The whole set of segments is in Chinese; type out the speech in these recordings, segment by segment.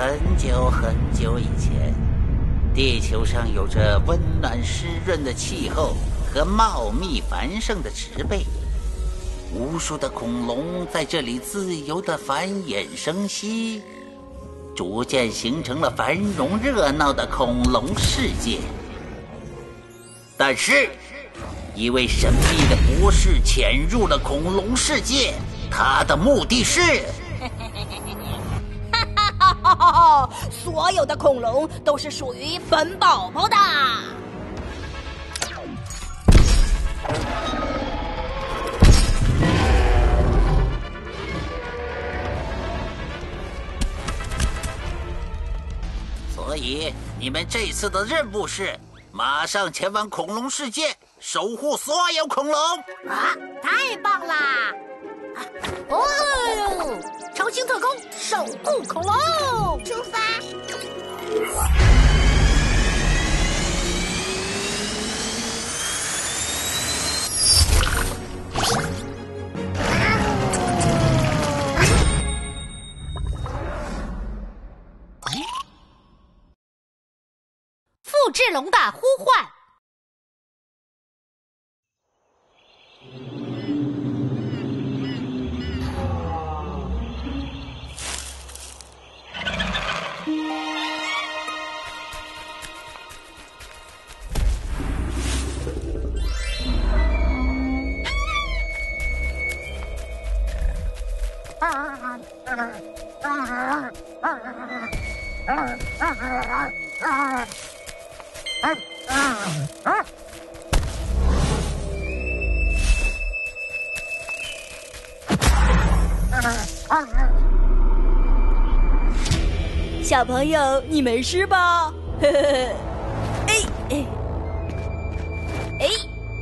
很久很久以前，地球上有着温暖湿润的气候和茂密繁盛的植被，无数的恐龙在这里自由的繁衍生息，逐渐形成了繁荣热闹的恐龙世界。但是，一位神秘的博士潜入了恐龙世界，他的目的是。所有的恐龙都是属于本宝宝的。所以，你们这次的任务是马上前往恐龙世界，守护所有恐龙。啊，太棒啦！哦，超星特工守护恐龙，出发！复制龙的呼唤。小朋友，你没事吧？呵呵呵，哎哎哎，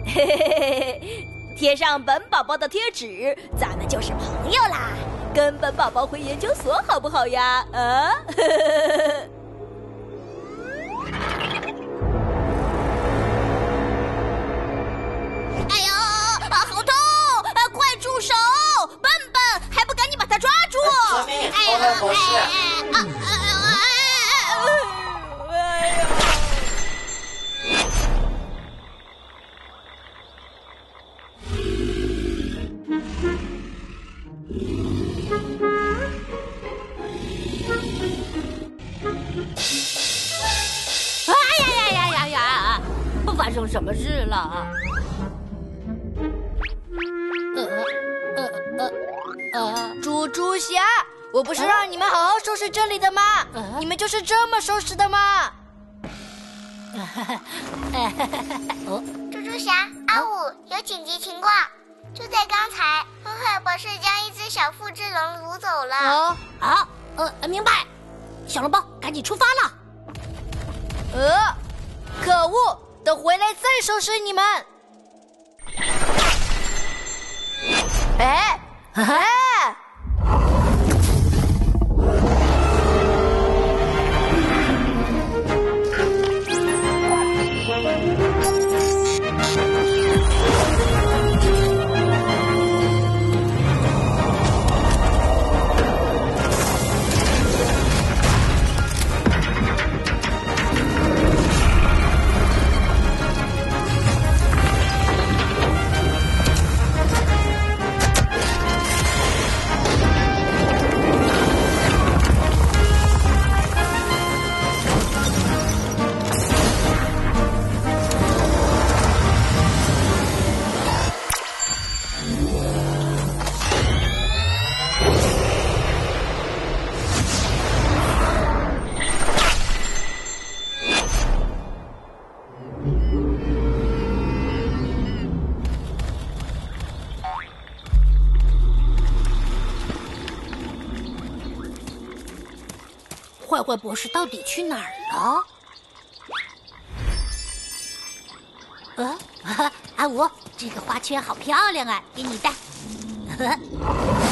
嘿嘿嘿嘿，贴上本宝宝的贴纸，咱们就是朋友啦。跟本宝宝回研究所好不好呀？啊？什么事了？呃呃呃呃，猪猪侠，我不是让你们好好收拾这里的吗？你们就是这么收拾的吗？猪猪侠，阿五，有紧急情况！就在刚才，灰灰博士将一只小复制龙掳走了。哦，好，呃，明白。小笼包，赶紧出发了。呃，可恶！等回来再收拾你们。哎哎！坏坏博士到底去哪儿了？呃，阿五，这个花圈好漂亮啊，给你戴。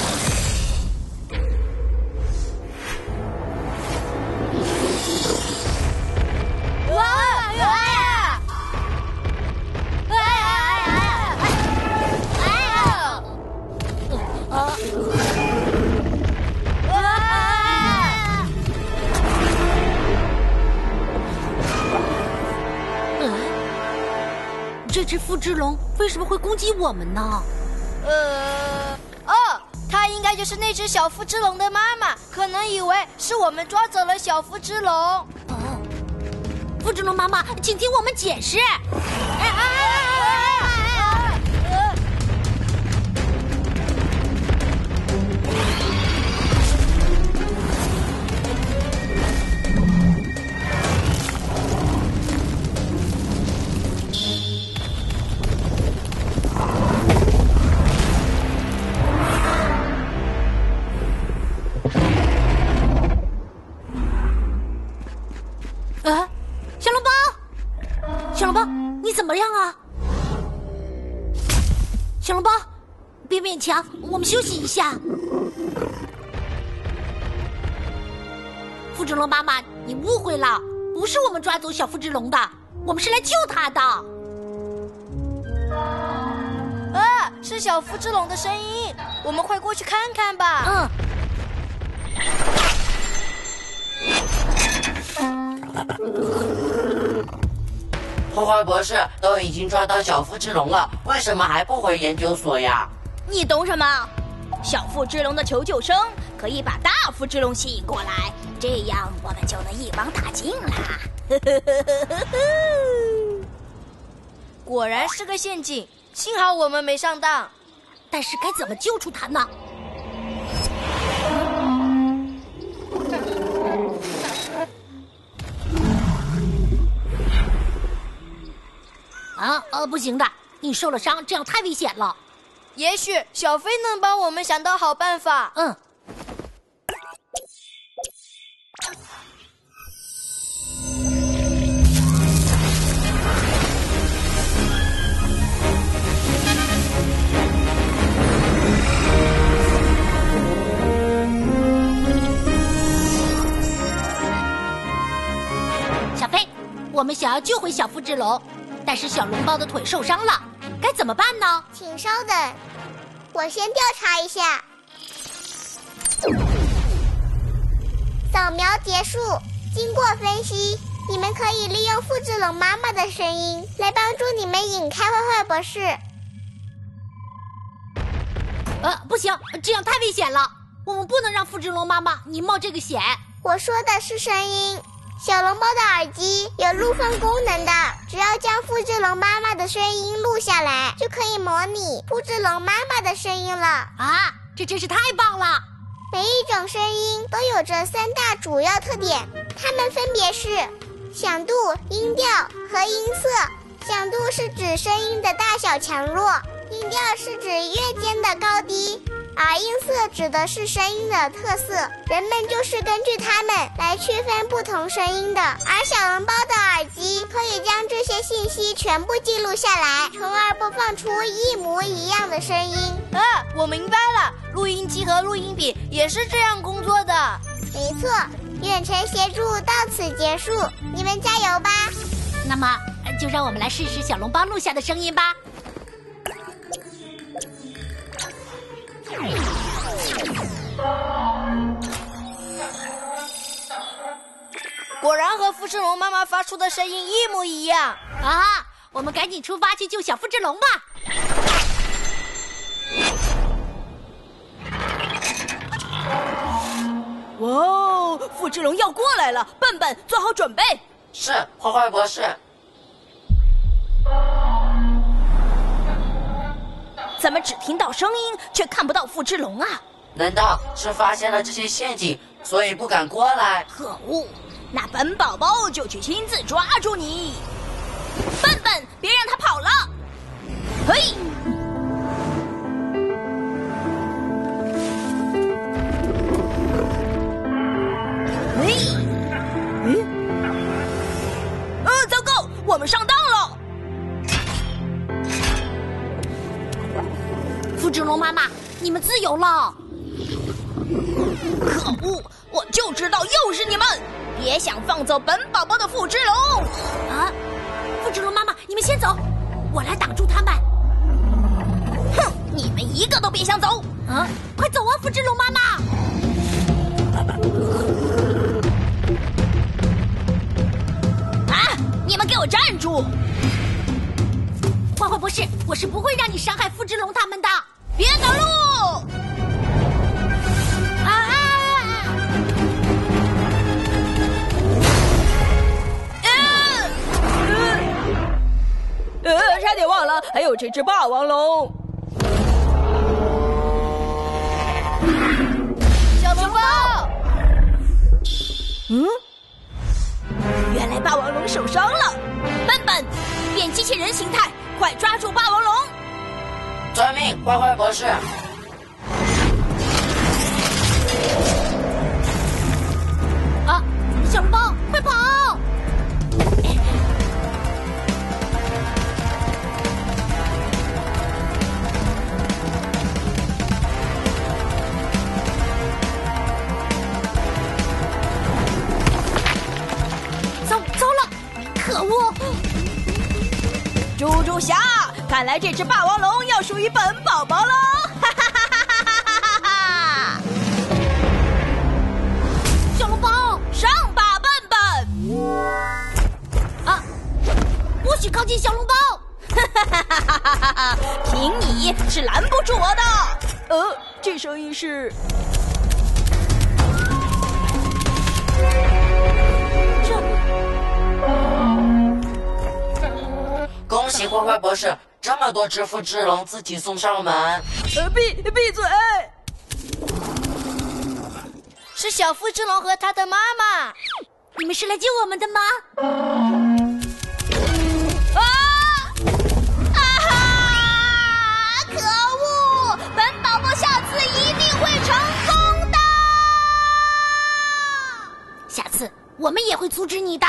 只龙为什么会攻击我们呢？呃，哦，它应该就是那只小腹之龙的妈妈，可能以为是我们抓走了小腹之龙。哦，福之龙妈妈，请听我们解释。哎小笼包？别勉强，我们休息一下。复制龙妈妈，你误会了，不是我们抓走小复制龙的，我们是来救他的。啊，是小复制龙的声音，我们快过去看看吧。嗯。破坏博士都已经抓到小腹之龙了，为什么还不回研究所呀？你懂什么？小腹之龙的求救声可以把大腹之龙吸引过来，这样我们就能一网打尽啦！果然是个陷阱，幸好我们没上当。但是该怎么救出他呢？啊，呃，不行的，你受了伤，这样太危险了。也许小飞能帮我们想到好办法。嗯。小飞，我们想要救回小复制龙。但是小笼包的腿受伤了，该怎么办呢？请稍等，我先调查一下。扫描结束。经过分析，你们可以利用复制龙妈妈的声音来帮助你们引开坏坏博士。呃，不行，这样太危险了。我们不能让复制龙妈妈你冒这个险。我说的是声音。小笼包的耳机有录放功能的，只要将复制龙妈妈的声音录下来，就可以模拟复制龙妈妈的声音了。啊，这真是太棒了！每一种声音都有着三大主要特点，它们分别是响度、音调和音色。响度是指声音的大小强弱，音调是指乐间的高低。而音色指的是声音的特色，人们就是根据它们来区分不同声音的。而小笼包的耳机可以将这些信息全部记录下来，从而播放出一模一样的声音。啊，我明白了，录音机和录音笔也是这样工作的。没错，远程协助到此结束，你们加油吧。那么，就让我们来试试小笼包录下的声音吧。果然和复制龙妈妈发出的声音一模一样啊！我们赶紧出发去救小复制龙吧！哇哦，复制龙要过来了！笨笨，做好准备。是，花花博士。怎么只听到声音，却看不到复制龙啊？难道是发现了这些陷阱，所以不敢过来？可恶！那本宝宝就去亲自抓住你！笨笨，别让他跑了！嘿！嘿！走了！可恶，我就知道又是你们！别想放走本宝宝的复制龙！啊，复制龙妈妈，你们先走，我来挡住他们。哼，你们一个都别想走！啊，快走啊，复制龙妈妈！啊，你们给我站住！坏博士，我是不会让你伤害复制龙他们的。别走路！有这只霸王龙。小笼包，嗯，原来霸王龙受伤了。笨笨，变机器人形态，快抓住霸王龙！遵命，坏坏博士。猪猪侠，看来这只霸王龙要属于本宝宝喽。哈哈哈哈哈哈，小笼包上吧，笨笨。啊，不许靠近小笼包，哈哈哈哈哈哈，凭你是拦不住我的。呃，这声音是。博士，这么多只复制龙自己送上门。呃，闭闭嘴！是小复制龙和他的妈妈。你们是来救我们的吗？啊！啊哈！可恶！本宝宝下次一定会成功的。下次我们也会阻止你的。